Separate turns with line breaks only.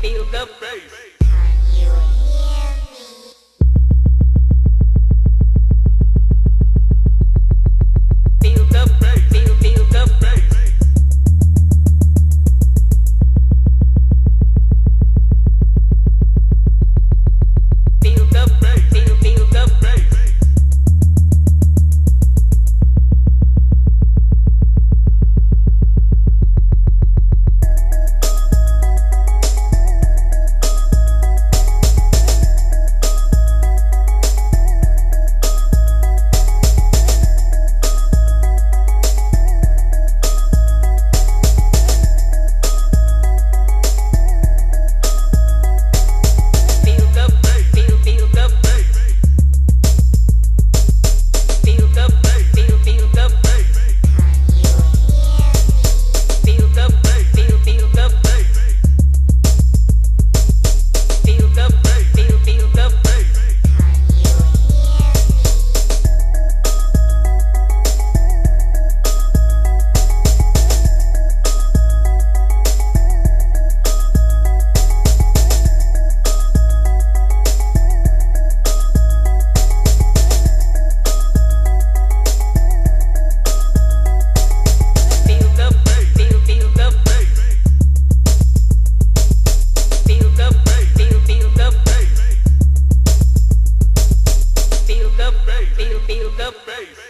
feel, the bass. bass. Feel, feel the bass.